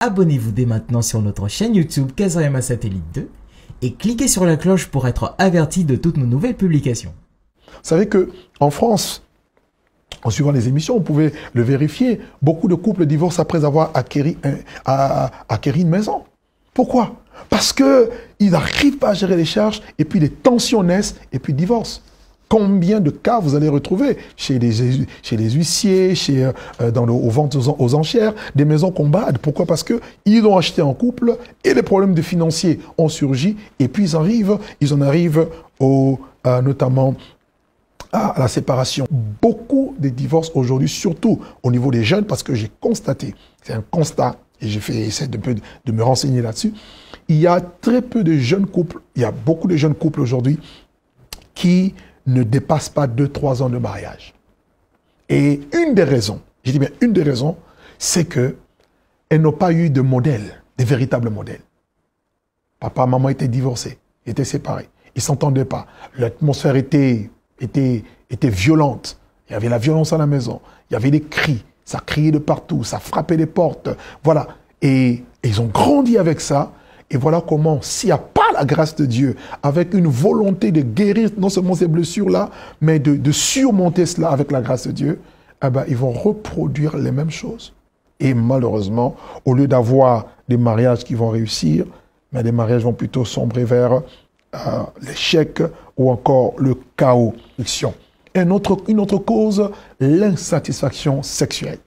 Abonnez-vous dès maintenant sur notre chaîne YouTube Kazarema Satellite 2 et cliquez sur la cloche pour être averti de toutes nos nouvelles publications. Vous savez que en France, en suivant les émissions, on pouvait le vérifier, beaucoup de couples divorcent après avoir acquéri une maison. Pourquoi? Parce qu'ils n'arrivent pas à gérer les charges et puis les tensions naissent et puis divorcent. Combien de cas vous allez retrouver chez les, chez les huissiers, chez, euh, euh, dans le, aux ventes aux, enchères, des maisons combattent. Pourquoi? Parce que ils ont acheté en couple et les problèmes financiers ont surgi et puis ils arrivent, ils en arrivent au, euh, notamment à la séparation. Beaucoup de divorces aujourd'hui, surtout au niveau des jeunes, parce que j'ai constaté, c'est un constat, et j'ai fait essayer de, de me renseigner là-dessus, il y a très peu de jeunes couples, il y a beaucoup de jeunes couples aujourd'hui qui ne dépasse pas 2-3 ans de mariage. Et une des raisons, je dis bien une des raisons, c'est que elles n'ont pas eu de modèle, de véritables modèles. Papa, maman étaient divorcés, étaient séparés, ils s'entendaient pas. L'atmosphère était, était, était violente. Il y avait la violence à la maison, il y avait des cris, ça criait de partout, ça frappait les portes. Voilà. Et, ils ont grandi avec ça. Et voilà comment, pas grâce de Dieu, avec une volonté de guérir non seulement ces blessures-là, mais de, surmonter cela avec la grâce de Dieu, eh ben, ils vont reproduire les mêmes choses. Et malheureusement, au lieu d'avoir des mariages qui vont réussir, mais des mariages vont plutôt sombrer vers euh, l'échec ou encore le chaos. Une autre, une autre cause, l'insatisfaction sexuelle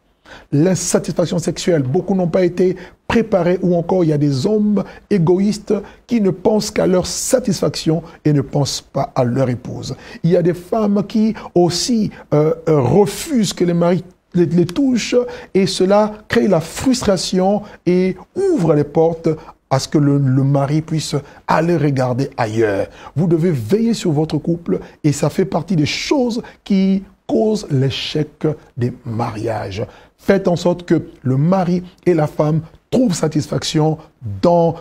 l'insatisfaction sexuelle. Beaucoup n'ont pas été préparés ou encore il y a des hommes égoïstes qui ne pensent qu'à leur satisfaction et ne pensent pas à leur épouse. Il y a des femmes qui aussi euh, euh, refusent que les maris les, touchent et cela crée la frustration et ouvre les portes à ce que le, le, mari puisse aller regarder ailleurs. Vous devez veiller sur votre couple et ça fait partie des choses qui causent l'échec des mariages. Faites en sorte que le mari et la femme trouvent satisfaction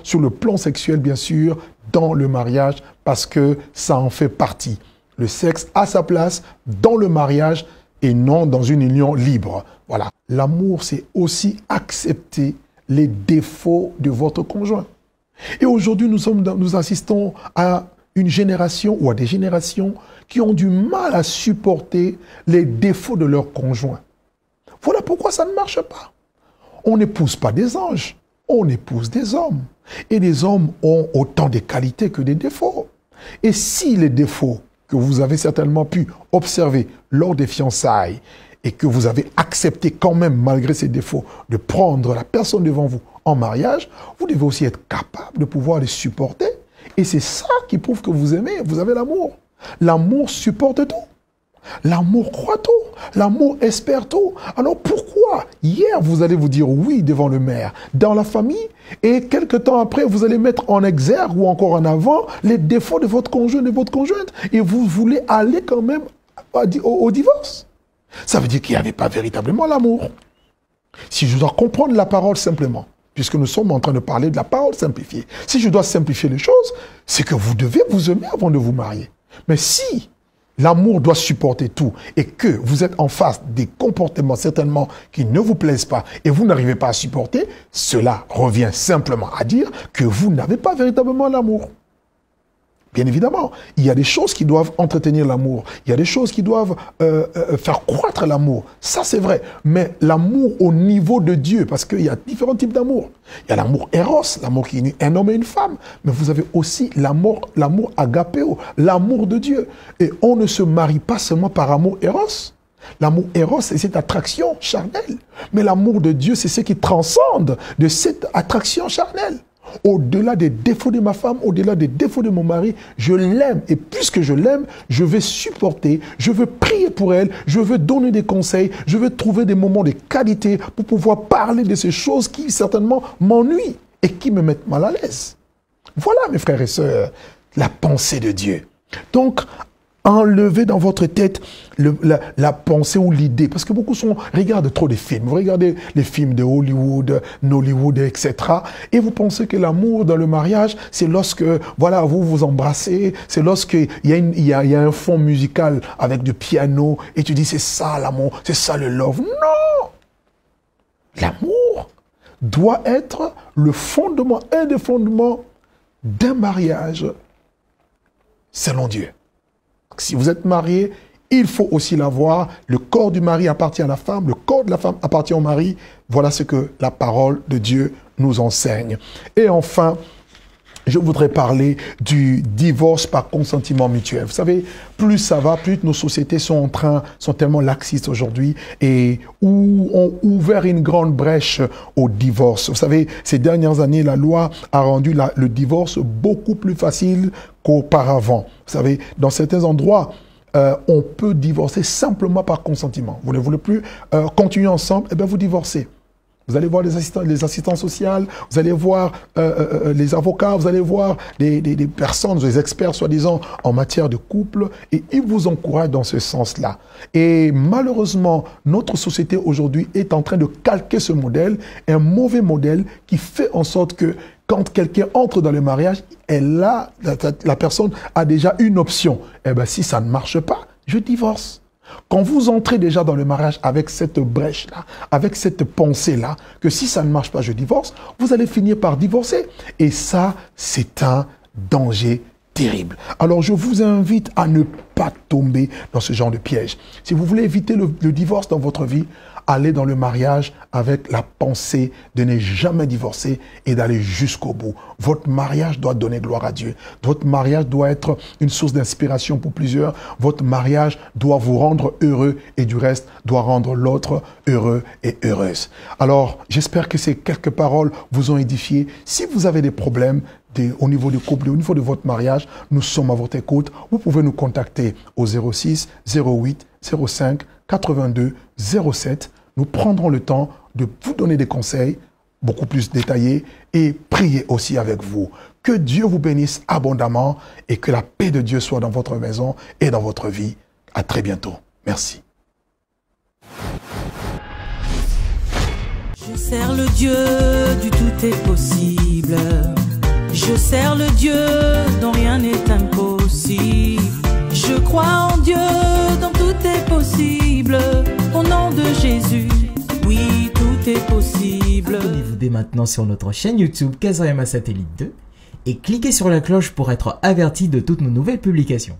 sur le plan sexuel, bien sûr, dans le mariage, parce que ça en fait partie. Le sexe a sa place dans le mariage et non dans une union libre. Voilà. L'amour, c'est aussi accepter les défauts de votre conjoint. Et aujourd'hui, nous, sommes nous assistons à une génération ou à des générations qui ont du mal à supporter les défauts de leur conjoint. Voilà pourquoi ça ne marche pas. On n'épouse pas des anges, on épouse des hommes. Et les hommes ont autant de qualités que des défauts. Et si les défauts que vous avez certainement pu observer lors des fiançailles et que vous avez accepté quand même, malgré ces défauts, de prendre la personne devant vous en mariage, vous devez aussi être capable de pouvoir les supporter. Et c'est ça qui prouve que vous aimez, vous avez l'amour. L'amour supporte tout. L'amour croit tout. L'amour espère tout. Alors pourquoi hier vous allez vous dire oui devant le maire dans la famille et quelque temps après vous allez mettre en exergue ou encore en avant les défauts de votre conjoint de votre conjointe et vous voulez aller quand même au, divorce? Ça veut dire qu'il n'y avait pas véritablement l'amour. Si je dois comprendre la parole simplement, puisque nous sommes en train de parler de la parole simplifiée, si je dois simplifier les choses, c'est que vous devez vous aimer avant de vous marier. Mais si L'amour doit supporter tout et que vous êtes en face des comportements certainement qui ne vous plaisent pas et vous n'arrivez pas à supporter, cela revient simplement à dire que vous n'avez pas véritablement l'amour. Bien évidemment, il y a des choses qui doivent entretenir l'amour. Il y a des choses qui doivent euh, euh, faire croître l'amour. Ça, c'est vrai. Mais l'amour au niveau de Dieu, parce qu'il y a différents types d'amour. Il y a l'amour éros, l'amour qui est un homme et une femme. Mais vous avez aussi l'amour, l'amour agapéo, l'amour de Dieu. Et on ne se marie pas seulement par amour éros. L'amour éros, c'est cette attraction charnelle. Mais l'amour de Dieu, c'est ce qui transcende de cette attraction charnelle. Au-delà des défauts de ma femme, au-delà des défauts de mon mari, je l'aime. Et puisque je l'aime, je vais supporter, je veux prier pour elle, je veux donner des conseils, je veux trouver des moments de qualité pour pouvoir parler de ces choses qui certainement m'ennuient et qui me mettent mal à l'aise. Voilà, mes frères et sœurs, la pensée de Dieu. Donc, enlevez dans votre tête la, pensée ou l'idée. Parce que beaucoup sont, regardent trop de films. Vous regardez les films de Hollywood, Nollywood, etc. Et vous pensez que l'amour dans le mariage, c'est lorsque, voilà, vous vous embrassez, c'est lorsque il y, il y a un fond musical avec du piano et tu dis c'est ça l'amour, c'est ça le love. Non! L'amour doit être le fondement, un des fondements d'un mariage selon Dieu. Si vous êtes marié, il faut aussi l'avoir. Le corps du mari appartient à la femme, le corps de la femme appartient au mari. Voilà ce que la parole de Dieu nous enseigne. Et enfin, je voudrais parler du divorce par consentement mutuel. Vous savez, plus ça va, plus nos sociétés sont en train, sont tellement laxistes aujourd'hui et où ont ouvert une grande brèche au divorce. Vous savez, ces dernières années, la loi a rendu le divorce beaucoup plus facile qu'auparavant. Vous savez, dans certains endroits, euh, on peut divorcer simplement par consentement. Vous ne voulez plus euh, continuer ensemble, eh bien vous divorcez. Vous allez voir les assistants, les assistants sociaux, vous allez voir euh, euh, euh, les avocats, vous allez voir des, personnes, des experts soi-disant en matière de couple, et ils vous encouragent dans ce sens-là. Et malheureusement, notre société aujourd'hui est en train de calquer ce modèle, un mauvais modèle qui fait en sorte que quand quelqu'un entre dans le mariage, elle a, la, la personne a déjà une option. Eh bien, si ça ne marche pas, je divorce. Quand vous entrez déjà dans le mariage avec cette brèche-là, avec cette pensée-là, que si ça ne marche pas, je divorce, vous allez finir par divorcer. Et ça, c'est un danger terrible. Alors je vous invite à ne pas tomber dans ce genre de piège. Si vous voulez éviter le, le divorce dans votre vie, aller dans le mariage avec la pensée de ne jamais divorcer et d'aller jusqu'au bout. Votre mariage doit donner gloire à Dieu. Votre mariage doit être une source d'inspiration pour plusieurs. Votre mariage doit vous rendre heureux et du reste doit rendre l'autre heureux et heureuse. Alors, j'espère que ces quelques paroles vous ont édifié. Si vous avez des problèmes, au niveau du couple, au niveau de votre mariage, nous sommes à votre écoute. Vous pouvez nous contacter au 06 08 05 82 07 nous prendrons le temps de vous donner des conseils beaucoup plus détaillés et prier aussi avec vous. Que Dieu vous bénisse abondamment et que la paix de Dieu soit dans votre maison et dans votre vie. À très bientôt. Merci. Je sers le Dieu du tout est possible. Je sers le Dieu dont rien n'est impossible. Je crois en Dieu maintenant sur notre chaîne YouTube Kazayama Satellite 2 et cliquez sur la cloche pour être averti de toutes nos nouvelles publications.